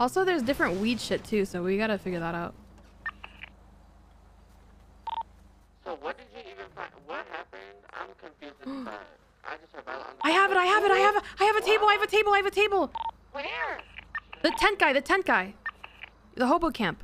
Also, there's different weed shit too, so we gotta figure that out. So what did you even find? What happened? I'm confused. I just heard. I have it, I have it, I have it, I have a table, I have a table, I have a table. Where? The tent guy, the tent guy. The hobo camp.